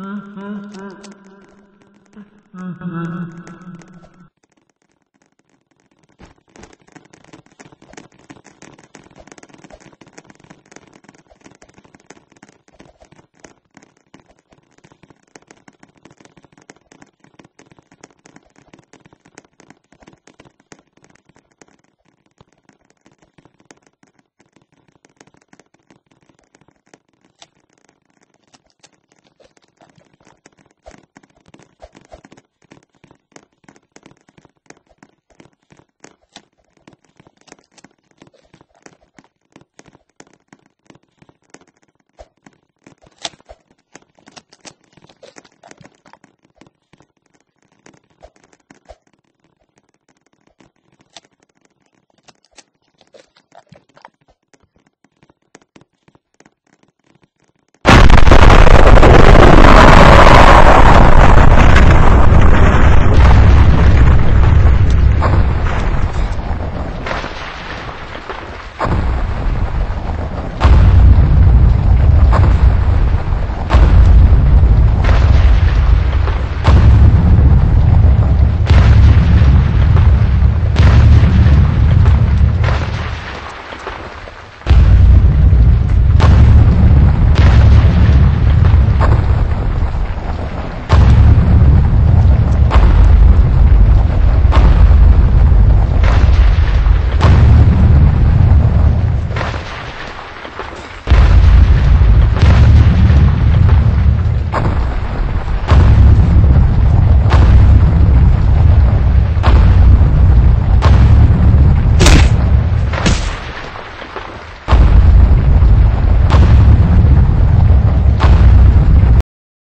Mm-hmm. mm-hmm. mm-hmm.